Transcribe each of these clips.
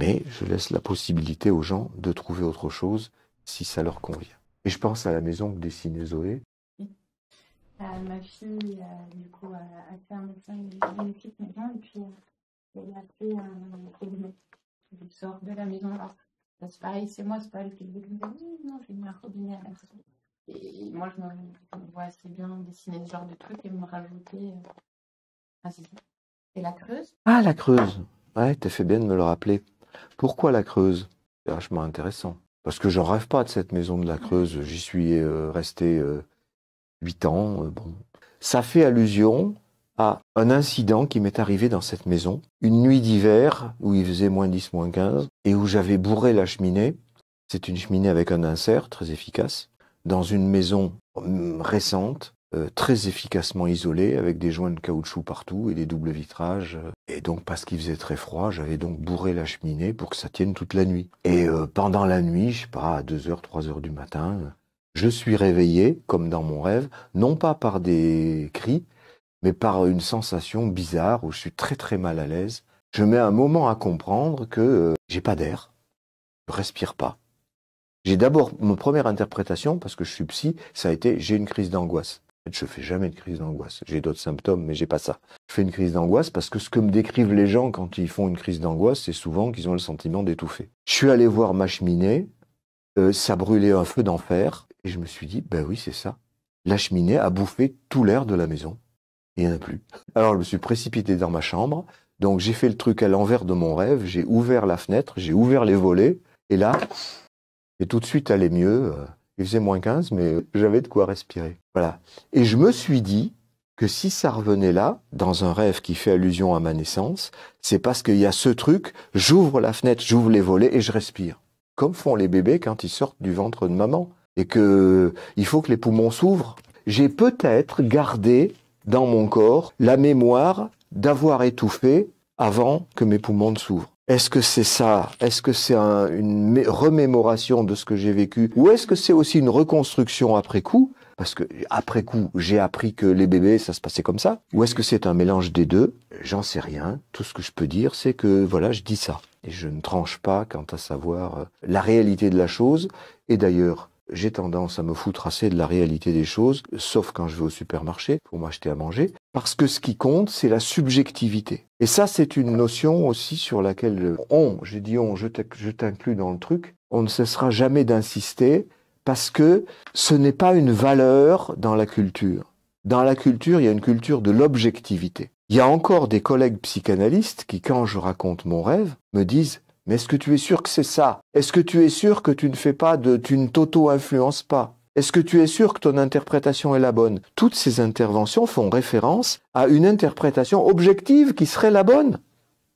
Mais je laisse la possibilité aux gens de trouver autre chose si ça leur convient. Et je pense à la maison que dessinait Zoé. Euh, ma fille, euh, du coup, a fait un médecin, une magnifique maison, et puis euh, elle a fait un robinet qui sort de la maison. Alors, c'est pareil, c'est moi, c'est pas elle qui le dit, non, j'ai mis un robinet à la maison. Et moi, je me, vois assez bien dessiner ce genre de truc et me rajouter. Ah, c'est Et la Creuse? Ah, la Creuse Ouais, t'as fait bien de me le rappeler. Pourquoi la Creuse? C'est vachement intéressant. Parce que je rêve pas de cette maison de la Creuse. J'y suis euh, resté euh, huit ans. Euh, bon. Ça fait allusion à un incident qui m'est arrivé dans cette maison. Une nuit d'hiver où il faisait moins 10, moins 15 et où j'avais bourré la cheminée. C'est une cheminée avec un insert très efficace dans une maison hum, récente, euh, très efficacement isolée, avec des joints de caoutchouc partout et des doubles vitrages. Et donc, parce qu'il faisait très froid, j'avais donc bourré la cheminée pour que ça tienne toute la nuit. Et euh, pendant la nuit, je sais pas, à 2h, 3h du matin, je suis réveillé, comme dans mon rêve, non pas par des cris, mais par une sensation bizarre où je suis très très mal à l'aise. Je mets un moment à comprendre que euh, j'ai pas d'air, je respire pas. J'ai d'abord, ma première interprétation, parce que je suis psy, ça a été j'ai une crise d'angoisse. Je fais jamais de crise d'angoisse. J'ai d'autres symptômes, mais j'ai pas ça. Je fais une crise d'angoisse parce que ce que me décrivent les gens quand ils font une crise d'angoisse, c'est souvent qu'ils ont le sentiment d'étouffer. Je suis allé voir ma cheminée, euh, ça brûlait un feu d'enfer, et je me suis dit, ben oui, c'est ça. La cheminée a bouffé tout l'air de la maison. Il n'y en a plus. Alors je me suis précipité dans ma chambre, donc j'ai fait le truc à l'envers de mon rêve, j'ai ouvert la fenêtre, j'ai ouvert les volets, et là, et tout de suite allait mieux. Euh, il moins 15, mais j'avais de quoi respirer. Voilà. Et je me suis dit que si ça revenait là, dans un rêve qui fait allusion à ma naissance, c'est parce qu'il y a ce truc, j'ouvre la fenêtre, j'ouvre les volets et je respire. Comme font les bébés quand ils sortent du ventre de maman. Et que il faut que les poumons s'ouvrent. J'ai peut-être gardé dans mon corps la mémoire d'avoir étouffé avant que mes poumons ne s'ouvrent. Est-ce que c'est ça? Est-ce que c'est une remémoration de ce que j'ai vécu? Ou est-ce que c'est aussi une reconstruction après coup? Parce que après coup, j'ai appris que les bébés, ça se passait comme ça. Ou est-ce que c'est un mélange des deux? J'en sais rien. Tout ce que je peux dire, c'est que voilà, je dis ça. Et je ne tranche pas quant à savoir euh, la réalité de la chose. Et d'ailleurs, j'ai tendance à me foutre assez de la réalité des choses, sauf quand je vais au supermarché pour m'acheter à manger, parce que ce qui compte, c'est la subjectivité. Et ça, c'est une notion aussi sur laquelle on, j'ai dit on, je t'inclus dans le truc, on ne cessera jamais d'insister, parce que ce n'est pas une valeur dans la culture. Dans la culture, il y a une culture de l'objectivité. Il y a encore des collègues psychanalystes qui, quand je raconte mon rêve, me disent mais est-ce que tu es sûr que c'est ça? Est-ce que tu es sûr que tu ne fais pas de, tu ne t'auto-influences pas? Est-ce que tu es sûr que ton interprétation est la bonne? Toutes ces interventions font référence à une interprétation objective qui serait la bonne.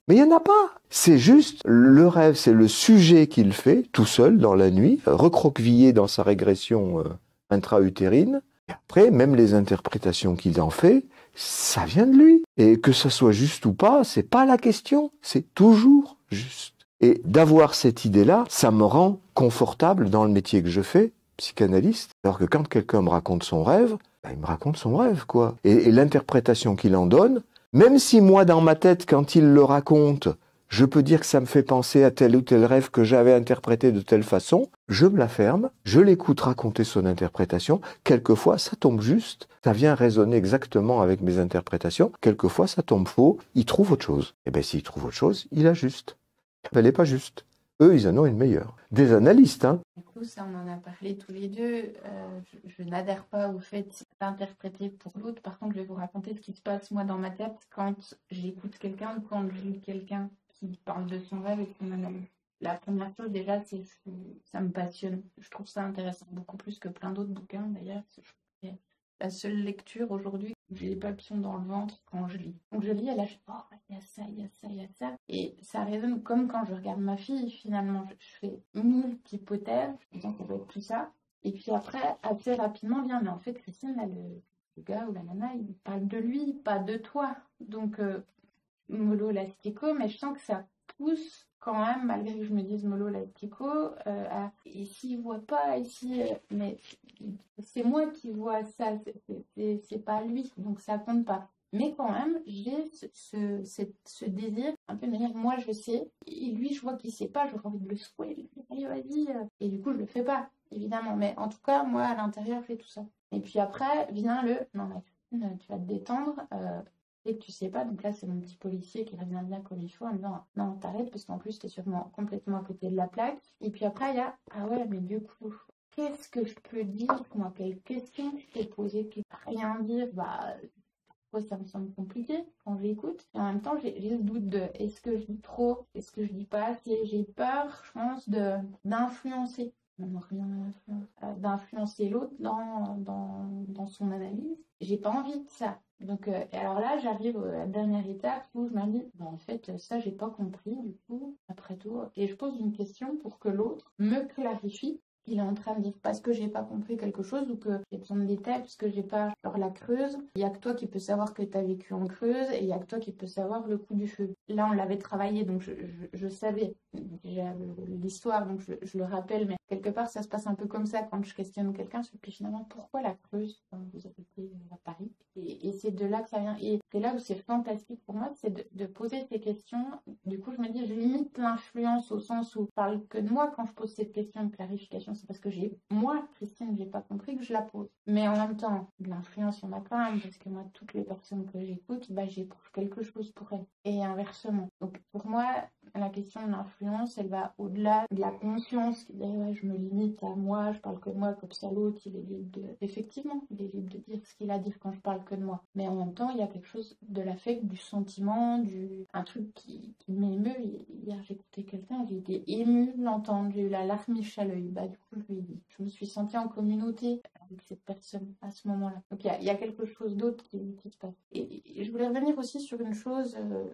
Mais il n'y en a pas. C'est juste, le rêve, c'est le sujet qu'il fait tout seul dans la nuit, recroquevillé dans sa régression euh, intra-utérine. Après, même les interprétations qu'il en fait, ça vient de lui. Et que ça soit juste ou pas, c'est pas la question. C'est toujours juste. Et d'avoir cette idée-là, ça me rend confortable dans le métier que je fais, psychanalyste. Alors que quand quelqu'un me raconte son rêve, ben, il me raconte son rêve, quoi. Et, l'interprétation qu'il en donne, même si moi, dans ma tête, quand il le raconte, je peux dire que ça me fait penser à tel ou tel rêve que j'avais interprété de telle façon, je me la ferme, je l'écoute raconter son interprétation, quelquefois ça tombe juste, ça vient résonner exactement avec mes interprétations, quelquefois ça tombe faux, il trouve autre chose. Et bien s'il trouve autre chose, il ajuste elle n'est pas juste. Eux, ils en ont une meilleure. Des analystes, hein. Du coup, ça, on en a parlé tous les deux. Euh, je, n'adhère pas au fait d'interpréter pour l'autre. Par contre, je vais vous raconter ce qui se passe, moi, dans ma tête, quand j'écoute quelqu'un ou quand je lis quelqu'un qui parle de son rêve et son analyse. La première chose, déjà, c'est que ça me passionne. Je trouve ça intéressant, beaucoup plus que plein d'autres bouquins, d'ailleurs la seule lecture aujourd'hui j'ai les papillons dans le ventre quand je lis. Donc je lis, elle a fait, oh, il y a ça, il y a ça, il y a ça. Et ça résonne comme quand je regarde ma fille, finalement. Je, fais mille hypothèses, je me être tout ça. Et puis après, assez rapidement vient, mais en fait, Christine, le, gars ou la nana, il parle de lui, pas de toi. Donc, euh, mollo lastico, mais je sens que ça pousse quand même, malgré que je me dise mollo lastico, euh, ici il voit pas, ici, euh, mais c'est moi qui vois ça, c'est pas lui, donc ça compte pas. Mais quand même, j'ai ce, désir un peu de me dire, moi je sais, et lui je vois qu'il sait pas, j'aurais envie de le secouer, allez vas-y, euh. et du coup je le fais pas, évidemment. Mais en tout cas, moi à l'intérieur, je fais tout ça. Et puis après vient le, non mais tu vas te détendre, euh, et que tu sais pas, donc là c'est mon petit policier qui revient bien comme il faut en me disant non t'arrêtes parce qu'en plus t'es sûrement complètement à côté de la plaque. Et puis après il y a ah ouais mais du coup qu'est-ce que je peux dire moi quelle question? Je peux poser qui rien dire bah ça me semble compliqué quand j'écoute. Et en même temps, j'ai ce doute de est-ce que je dis trop, est-ce que je dis pas assez? J'ai peur, je pense, d'influencer, euh, d'influencer l'autre dans, dans, dans son analyse. J'ai pas envie de ça. Donc, euh, alors là, j'arrive à la dernière étape où je me dis, bah, en fait, ça, j'ai pas compris, du coup, après tout. Et je pose une question pour que l'autre me clarifie il est en train de dire parce que j'ai pas compris quelque chose ou que j'ai besoin de détails parce que j'ai pas genre la creuse. Il y a que toi qui peux savoir que tu as vécu en creuse et il y a que toi qui peux savoir le coup du feu. Là on l'avait travaillé donc je, je, je savais. Déjà l'histoire donc je, je, le rappelle mais quelque part ça se passe un peu comme ça quand je questionne quelqu'un c'est puis finalement pourquoi la creuse? Quand vous habitez à Paris et, c'est de là que ça vient et c'est là où c'est fantastique pour moi c'est de, poser ces questions du coup je me dis je limite l'influence au sens où je parle que de moi quand je pose cette question de clarification c'est parce que j'ai, moi, Christine, j'ai pas compris que je la pose. Mais en même temps, l'influence, il y en a quand même, parce que moi, toutes les personnes que j'écoute, bah, j'éprouve quelque chose pour elles. Et inversement. Donc, pour moi, la question de l'influence, elle va au-delà de la conscience je me limite à moi, je parle que de moi, comme ça l'autre, il est libre de, effectivement, il est libre de dire ce qu'il a à dire quand je parle que de moi. Mais en même temps, il y a quelque chose de l'affect, du sentiment, du, un truc qui, qui m'émeut. Hier, j'écoutais quelqu'un, j'ai été émue de l'entendre, j'ai eu la larmiche à l'œil. Bah, du coup, je me suis sentie en communauté cette personne à ce moment-là. Donc, il y a, quelque chose d'autre qui, qui, se passe. Et, et, je voulais revenir aussi sur une chose euh,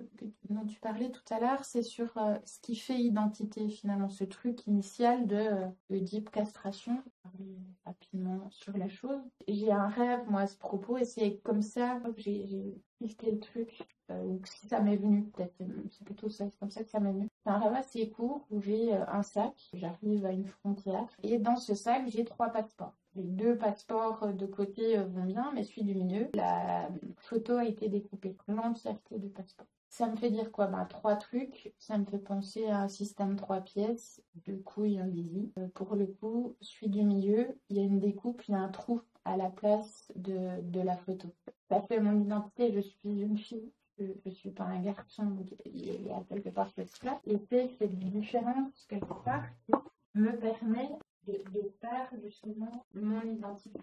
dont tu parlais tout à l'heure, c'est sur euh, ce qui fait identité finalement, ce truc initial de, euh, de deep castration. Rapidement sur la chose. J'ai un rêve, moi, à ce propos, et c'est comme ça que j'ai tilté le truc. Ou si ça m'est venu, peut-être, c'est plutôt ça, comme ça que ça m'est venu. C'est un rêve assez court où j'ai un sac, j'arrive à une frontière, et dans ce sac, j'ai trois passeports. Les deux passeports de côté euh, vont bien, mais celui du milieu, la photo a été découpée, l'entièreté du passeport. Ça me fait dire quoi? Ben, Trois trucs. Ça me fait penser à un système trois pièces, deux couilles, un zizi. Euh, pour le coup, celui du milieu, il y a une découpe, il y a un trou à la place de, de la photo. Ça fait mon identité, je suis une fille. Je ne suis pas un garçon, il y a quelque part cette place. Et c'est cette différence, quelque part, qui me permet de, de justement mon identité.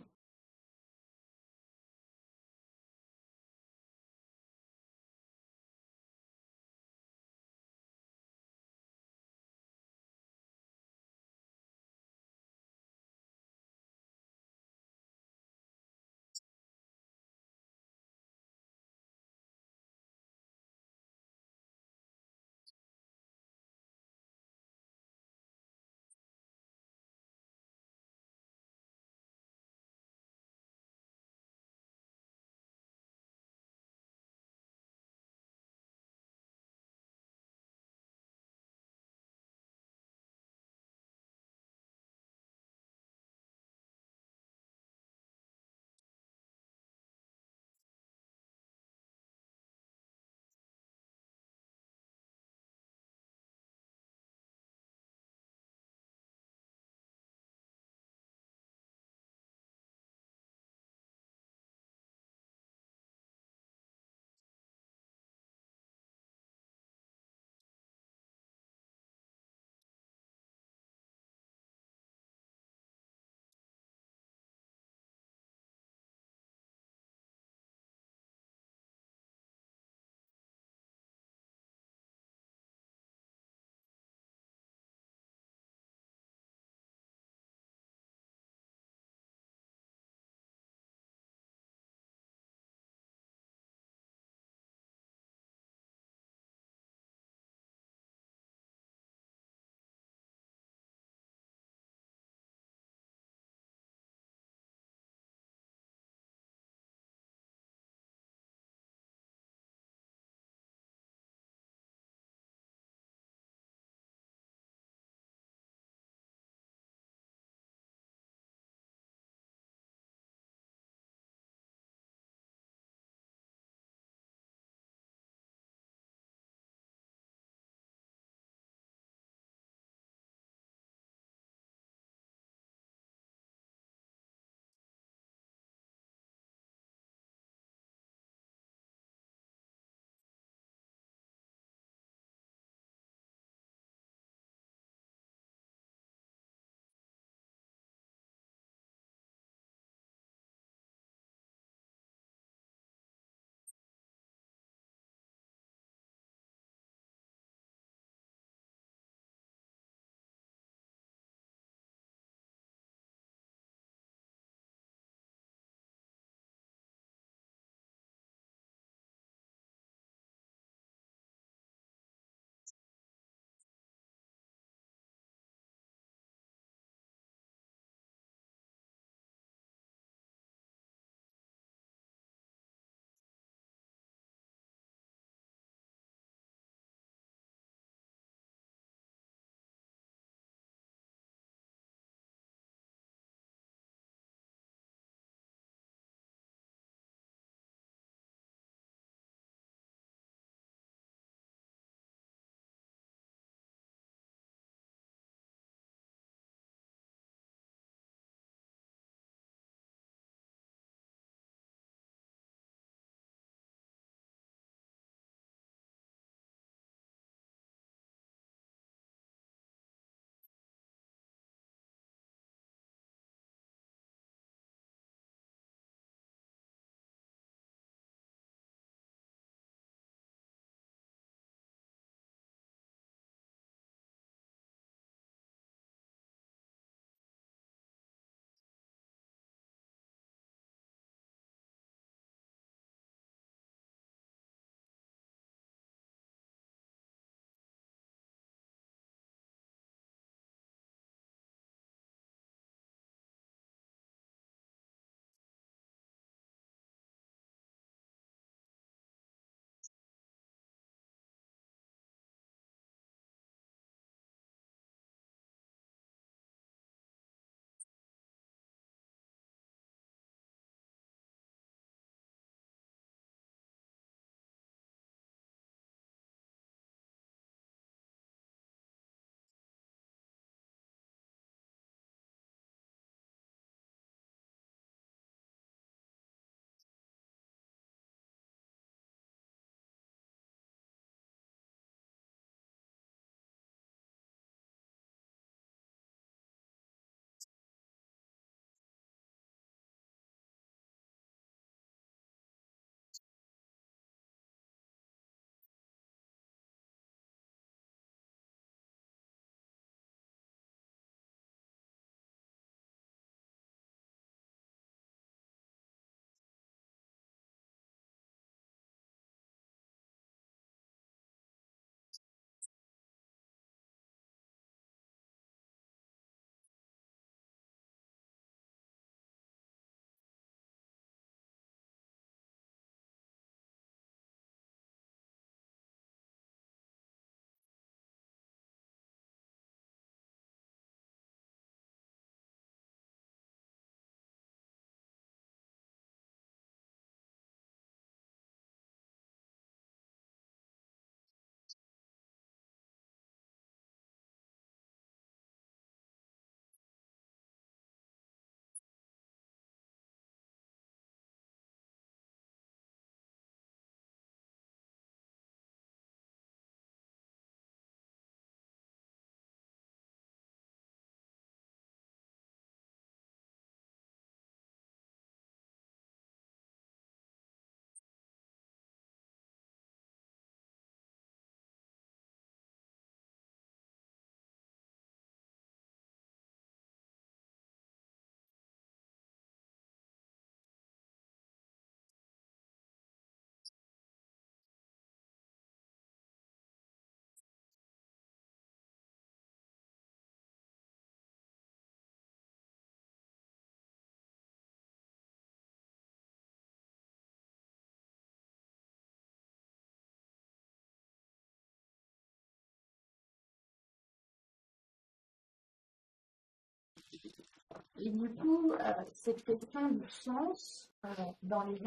Et du coup, euh, cette question du sens euh, dans les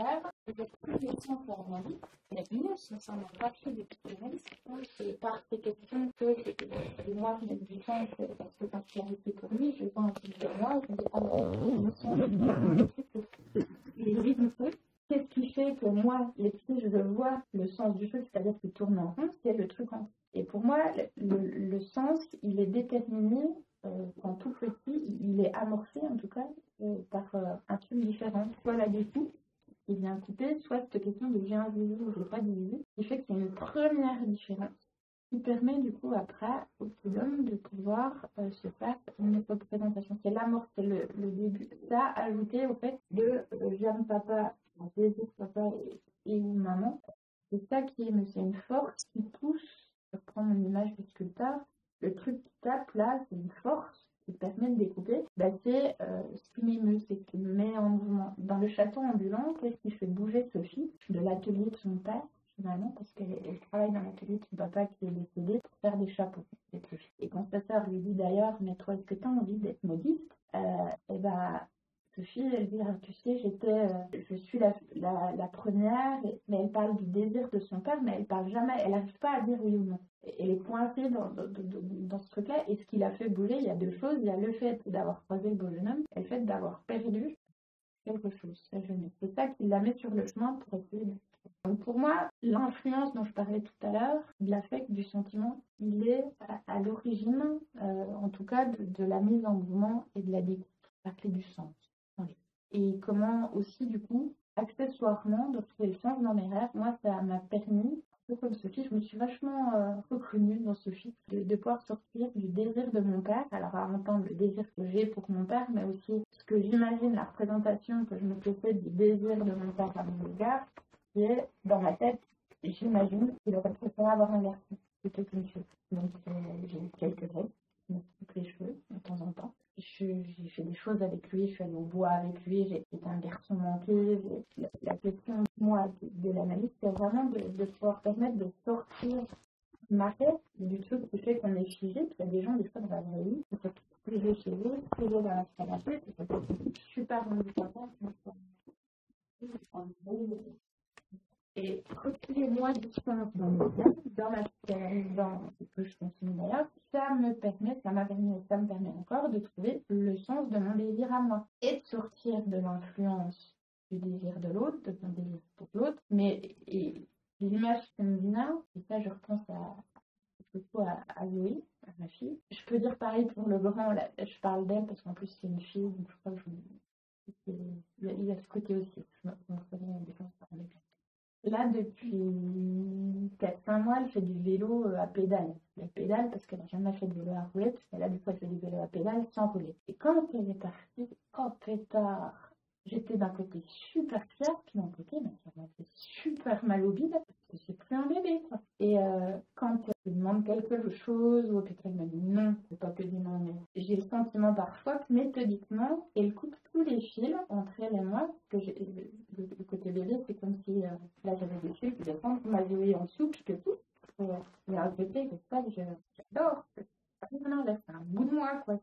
peut-être plus de sens à la vie. La vie, ça n'a pas fait de C'est par ces questions que les moi je mets du sens, parce que je suis pour lui, je pense que moi, je ne pas le sens. Et lui, Qu'est-ce qui fait que moi, les petits, je vois le sens du truc, c'est-à-dire qu'il tourne en rond, c'est le truc en Et pour moi, le, le sens, il est déterminé euh, quand tout petit, il est amorcé en tout cas euh, par euh, un truc différent. Soit la découpe qui vient couper, soit cette question de j'ai un ou pas de qui fait que c'est une première différence qui permet du coup après au petit de pouvoir se faire une représentation. C'est l'amorce, c'est le, début. Ça ajouté au fait de j'aime papa, désir papa et, ou maman. C'est ça qui est, c'est une force qui pousse, je prends mon image de sculpteur, le truc qui tape là, c'est une force qui permet de découper. Bah, c'est euh, ce qui m'émeut, c'est ce qui me met en mouvement. Dans le château ambulant, qu'est-ce qui fait bouger Sophie de l'atelier de son père finalement, parce qu'elle travaille dans l'atelier de son papa qui est décédé pour faire des chapeaux. Et quand sa sœur lui dit d'ailleurs, mais toi, est-ce que tu as envie d'être modiste? Euh, Et ben, Elle dit, ah, tu sais, j'étais, euh, je suis la, la, première, mais elle parle du désir de son père, mais elle parle jamais, elle n'arrive pas à dire oui ou non. Elle est coincée dans, ce truc-là, et ce qui l'a fait bouger, il y a deux choses. Il y a le fait d'avoir croisé le beau jeune homme, et le fait d'avoir perdu quelque chose, sa. C'est ça qui la met sur le chemin pour essayer de... Donc pour moi, l'influence dont je parlais tout à l'heure, de l'affect, du sentiment, il est à, l'origine, euh, en tout cas, de, de, la mise en mouvement et de la découverte, la clé du sens et comment aussi, du coup, accessoirement, de trouver le sens dans mes rêves. Moi, ça m'a permis, un peu comme Sophie, je me suis vachement euh, reconnue dans Sophie, de, de, pouvoir sortir du désir de mon père, alors à entendre le désir que j'ai pour mon père, mais aussi ce que j'imagine, la représentation que je me fais du désir de mon père à mon égard, qui est dans ma tête, j'imagine qu'il aurait préféré avoir un garçon plutôt qu'une fille. Donc euh, j'ai quelques rêves, je coupe les cheveux de temps en temps j'ai fait des choses avec lui, je suis allée au bois avec lui, j'étais un garçon manqué. La, question, moi, de, l'analyse, c'est vraiment de, pouvoir permettre de sortir ma tête du truc qui fait qu'on est figé. Il y a des gens, des fois, dans la vraie vie, qui sont figés chez eux, figés dans la canapé, qui sont super handicapants, et reculez-moi dans mon dans ma dans ce que je continue d'ailleurs, ça me permet, ça m'a permis ça me permet encore de trouver le sens de mon désir à moi et de sortir de l'influence du désir de l'autre, de mon désir pour l'autre, mais l'image vient, et ça je repense à, à, à Zoé, à ma fille. Je peux dire pareil pour le grand, je parle d'elle parce qu'en plus c'est une fille, donc je crois que il, y a, ce côté aussi. Je me, Là, depuis 4-5 mois, elle fait du vélo euh, à pédale. Elle pédale parce qu'elle n'a jamais fait de vélo à roulette. Et là, du coup, elle fait du vélo à pédale sans rouler. Et quand elle est partie, oh pétard J'étais d'un côté super fière, puis d'un côté, mais ça m'a fait super mal au bide, que c'est plus un bébé, quoi. Et euh, quand elle demande quelque chose, ou qu'elle me dit non, c'est pas que du non, mais j'ai le sentiment parfois que méthodiquement, elle coupe tous les fils entre elle et moi, que le, côté bébé, c'est comme si, euh, là j'avais des fils qui descendent, ma vie en dessous, je te tout. Il y a un côté que ça, j'adore. Non, là, c'est un bout de moi, quoi.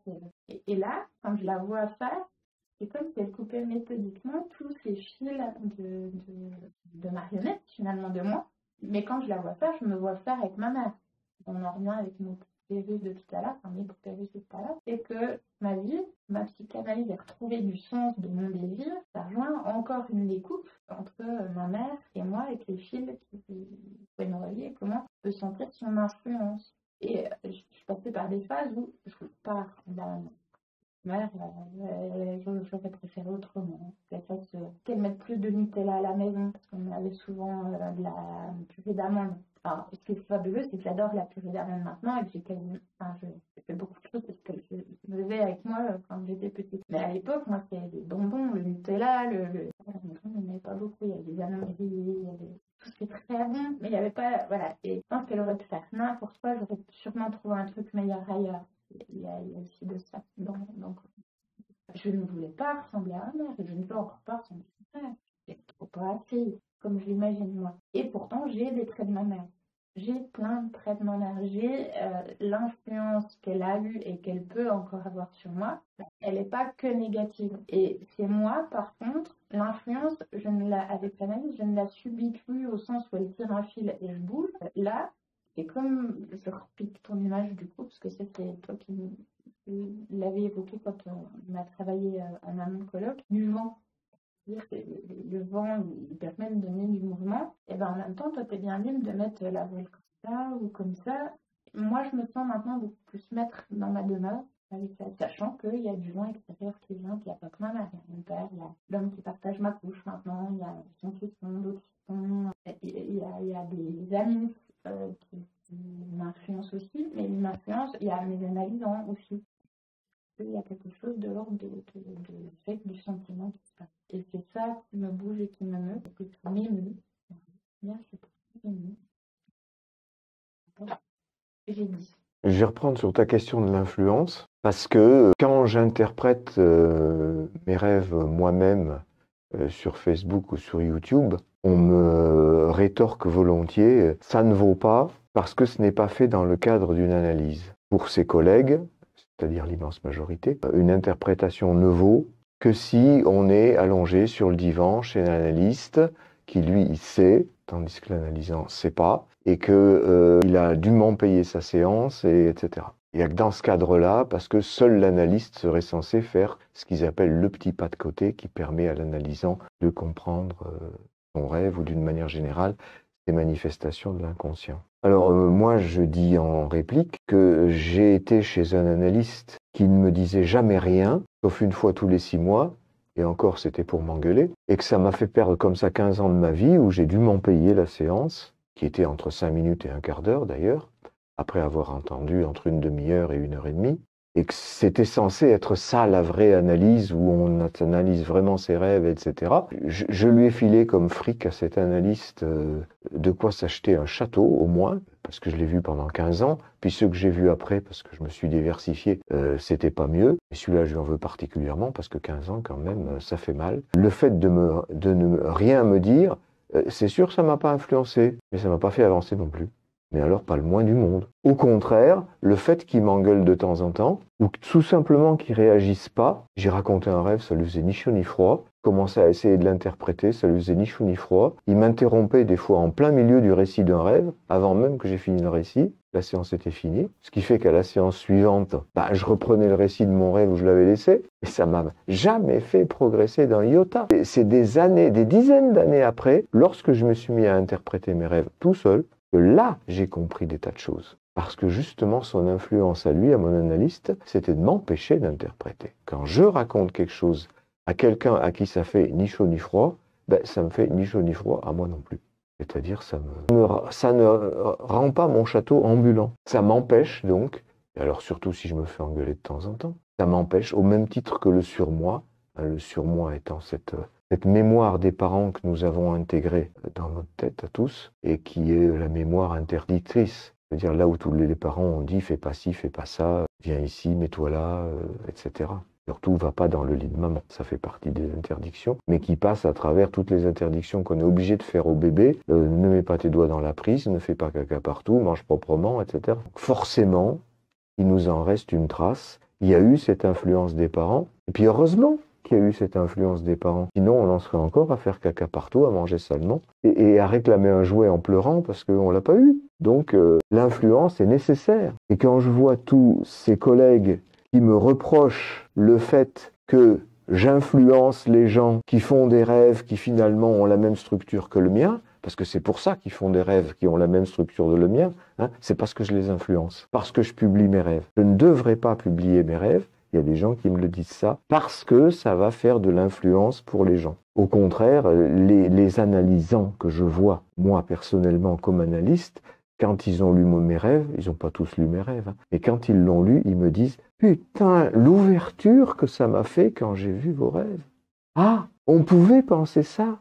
Et, et là, quand je la vois faire, c'est comme si elle coupait méthodiquement tous ces fils de marionnettes, finalement, de moi. Mais quand je la vois faire, je me vois faire avec ma mère. On en revient avec mon poupée de tout à l'heure, enfin mes poupées de tout à l'heure, c'est que ma vie, ma psychanalyse a retrouvé du sens de mon désir, ça rejoint encore une découpe entre ma mère et moi avec les fils qui pouvaient me relier, comment je peux sentir son influence. Et je suis passée par des phases où je pars dans mère, euh, j'aurais préféré autrement. Qu'elle mette plus de Nutella à la maison, parce qu'on avait souvent euh, de la purée d'amande. Alors, ce qui est fabuleux, c'est que j'adore la purée d'amande maintenant et que j'ai quasi, enfin, je, fais beaucoup de choses parce que je, levais avec moi euh, quand j'étais petite. Mais à l'époque, moi, c'était des bonbons, le Nutella, le, le... il n'y en avait pas beaucoup. Il y avait des amandes il y avait tout ce qui est très bon, mais il n'y avait pas, voilà. Et je pense qu'elle aurait pu faire n'importe quoi, j'aurais sûrement trouvé un truc meilleur ailleurs il y, a, aussi de ça. Je ne voulais pas ressembler à ma mère et je ne veux encore pas ressembler à ma mère. C'est trop pas assez, comme je l'imagine moi. Et pourtant, j'ai des traits de ma mère. j'ai plein de traitements d'énergie. Euh, l'influence qu'elle a eue et qu'elle peut encore avoir sur moi, elle n'est pas que négative. Et c'est moi, par contre, l'influence, je ne la, avec l'analyse, je ne la subis plus au sens où elle tire un fil et je bouge. Là, c'est comme, je repique ton image du coup, parce que c'était toi qui l'avais évoqué quand on a travaillé euh, en amont colloque, du vent. Le vent, il permet de donner du mouvement, et ben en même temps, toi, tu es bien libre de mettre la voile comme ça ou comme ça. Moi, je me sens maintenant beaucoup plus maître dans ma demeure, avec ça, sachant qu'il y a du vent extérieur qui vient, qu'il n'y a pas que ma mère, il y a mon père, il y a l'homme qui partage ma couche maintenant, il y a son qui sont, d'autres qui il y a des amis euh, qui, m'influencent aussi, mais ils m'influencent, il y a mes analysants aussi il y a quelque chose de l'ordre de, fait du sentiment qui se passe. Et c'est ça qui me bouge et qui me meut, et qui m'émeut. J'ai dit. Je vais reprendre sur ta question de l'influence, parce que quand j'interprète euh, mes rêves moi-même euh, sur Facebook ou sur YouTube, on me rétorque volontiers, ça ne vaut pas parce que ce n'est pas fait dans le cadre d'une analyse. Pour ses collègues, c'est-à-dire l'immense majorité, une interprétation ne vaut que si on est allongé sur le divan chez l'analyste qui lui il sait, tandis que l'analysant ne sait pas, et qu'il euh, a dûment payé sa séance, et, etc. Il n'y a que dans ce cadre-là, parce que seul l'analyste serait censé faire ce qu'ils appellent le petit pas de côté qui permet à l'analysant de comprendre euh, rêve ou d'une manière générale des manifestations de l'inconscient. Alors euh, moi, je dis en réplique que j'ai été chez un analyste qui ne me disait jamais rien, sauf une fois tous les six mois, et encore c'était pour m'engueuler, et que ça m'a fait perdre comme ça 15 ans de ma vie, où j'ai dû m'en payer la séance, qui était entre 5 minutes et un quart d'heure d'ailleurs, après avoir entendu entre une demi-heure et une heure et demie, et que c'était censé être ça la vraie analyse où on analyse vraiment ses rêves, etc. Je, lui ai filé comme fric à cet analyste euh, de quoi s'acheter un château au moins, parce que je l'ai vu pendant 15 ans, puis ceux que j'ai vus après, parce que je me suis diversifié, euh, c'était pas mieux. Et celui-là, je lui en veux particulièrement, parce que 15 ans, quand même, euh, ça fait mal. Le fait de, ne rien me dire, c'est sûr, ça m'a pas influencé, mais ça m'a pas fait avancer non plus mais alors pas le moins du monde. Au contraire, le fait qu'il m'engueule de temps en temps, ou tout simplement qu'il réagisse pas, j'ai raconté un rêve, ça lui faisait ni chaud ni froid, commençait à essayer de l'interpréter, ça lui faisait ni chaud ni froid, il m'interrompait des fois en plein milieu du récit d'un rêve, avant même que j'ai fini le récit, la séance était finie, ce qui fait qu'à la séance suivante, bah, je reprenais le récit de mon rêve où je l'avais laissé, et ça m'a jamais fait progresser d'un iota. C'est des années, des dizaines d'années après, lorsque je me suis mis à interpréter mes rêves tout seul, que là, j'ai compris des tas de choses. Parce que justement, son influence à lui, à mon analyste, c'était de m'empêcher d'interpréter. Quand je raconte quelque chose à quelqu'un à qui ça fait ni chaud ni froid, ben, ça me fait ni chaud ni froid à moi non plus. C'est-à-dire, ça, ça ne rend pas mon château ambulant. Ça m'empêche donc, et alors surtout si je me fais engueuler de temps en temps, ça m'empêche, au même titre que le surmoi, hein, le surmoi étant cette cette mémoire des parents que nous avons intégrée dans notre tête à tous et qui est la mémoire interditrice. C'est-à-dire là où tous les parents ont dit fais pas ci, fais pas ça, viens ici, mets-toi là, euh, etc. Surtout, va pas dans le lit de maman. Ça fait partie des interdictions, mais qui passe à travers toutes les interdictions qu'on est obligé de faire au bébé. Euh, ne mets pas tes doigts dans la prise, ne fais pas caca partout, mange proprement, etc. forcément, il nous en reste une trace. Il y a eu cette influence des parents. Et puis heureusement, qui a eu cette influence des parents. Sinon, on en serait encore à faire caca partout, à manger salement, et, à réclamer un jouet en pleurant parce qu'on ne l'a pas eu. Donc, euh, l'influence est nécessaire. Et quand je vois tous ces collègues qui me reprochent le fait que j'influence les gens qui font des rêves qui finalement ont la même structure que le mien, parce que c'est pour ça qu'ils font des rêves qui ont la même structure que le mien, hein, c'est parce que je les influence, parce que je publie mes rêves. Je ne devrais pas publier mes rêves, il y a des gens qui me le disent ça parce que ça va faire de l'influence pour les gens. Au contraire, les, analysants que je vois, moi personnellement comme analyste, quand ils ont lu mes rêves, ils n'ont pas tous lu mes rêves, hein, mais quand ils l'ont lu, ils me disent Putain, l'ouverture que ça m'a fait quand j'ai vu vos rêves. Ah, on pouvait penser ça.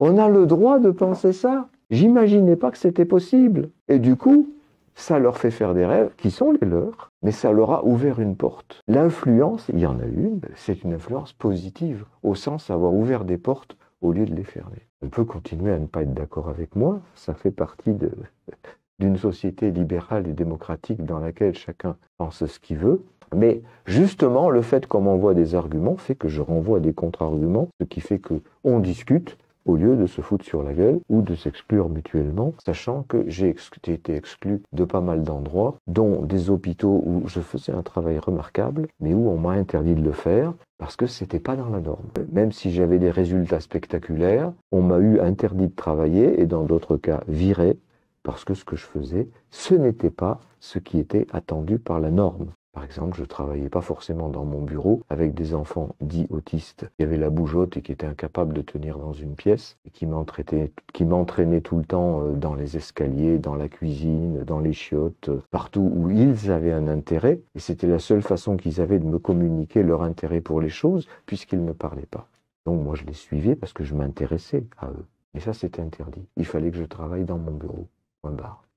On a le droit de penser ça. J'imaginais pas que c'était possible. Et du coup, ça leur fait faire des rêves qui sont les leurs, mais ça leur a ouvert une porte. L'influence, il y en a une, c'est une influence positive, au sens d'avoir ouvert des portes au lieu de les fermer. On peut continuer à ne pas être d'accord avec moi, ça fait partie d'une société libérale et démocratique dans laquelle chacun pense ce qu'il veut. Mais justement, le fait qu'on m'envoie des arguments fait que je renvoie des contre-arguments, ce qui fait que on discute au lieu de se foutre sur la gueule ou de s'exclure mutuellement, sachant que j'ai été exclu de pas mal d'endroits, dont des hôpitaux où je faisais un travail remarquable, mais où on m'a interdit de le faire parce que c'était pas dans la norme. Même si j'avais des résultats spectaculaires, on m'a eu interdit de travailler et dans d'autres cas viré parce que ce que je faisais, ce n'était pas ce qui était attendu par la norme. Par exemple, je travaillais pas forcément dans mon bureau avec des enfants dits autistes qui avaient la bougeotte et qui étaient incapables de tenir dans une pièce et qui m'entraînaient tout le temps euh, dans les escaliers, dans la cuisine, dans les chiottes, euh, partout où ils avaient un intérêt. Et c'était la seule façon qu'ils avaient de me communiquer leur intérêt pour les choses puisqu'ils ne parlaient pas. Donc moi, je les suivais parce que je m'intéressais à eux. Et ça, c'était interdit. Il fallait que je travaille dans mon bureau.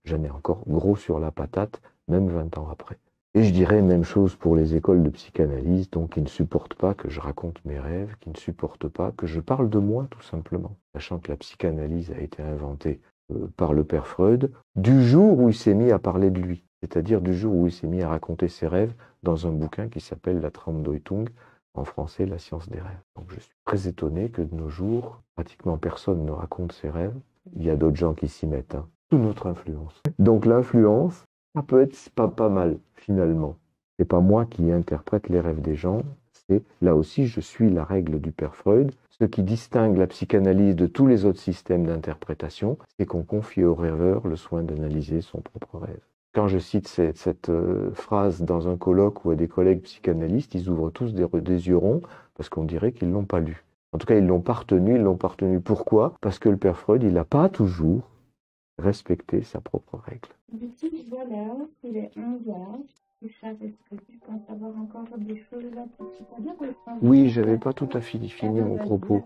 J'en ai encore gros sur la patate, même 20 ans après. Et je dirais même chose pour les écoles de psychanalyse, donc qui ne supportent pas que je raconte mes rêves, qui ne supportent pas que je parle de moi tout simplement, sachant que la psychanalyse a été inventée euh, par le père Freud du jour où il s'est mis à parler de lui, c'est-à-dire du jour où il s'est mis à raconter ses rêves dans un bouquin qui s'appelle La Traumdeutung, en français La science des rêves. Donc je suis très étonné que de nos jours, pratiquement personne ne raconte ses rêves. Il y a d'autres gens qui s'y mettent, hein, notre influence. Donc l'influence, ça peut être pas, pas mal, finalement. C'est pas moi qui interprète les rêves des gens, c'est là aussi je suis la règle du père Freud. Ce qui distingue la psychanalyse de tous les autres systèmes d'interprétation, c'est qu'on confie au rêveur le soin d'analyser son propre rêve. Quand je cite cette, euh, phrase dans un colloque ou à des collègues psychanalystes, ils ouvrent tous des, des yeux ronds parce qu'on dirait qu'ils l'ont pas lu. En tout cas, ils l'ont pas. Ils l'ont pas retenu. Pourquoi? Parce que le père Freud, il n'a pas toujours respecté sa propre règle. Voilà, il est 11 heures. Richard, est-ce que tu penses avoir encore des choses là pour dire Oui, j'avais pas tout à fait fini mon propos.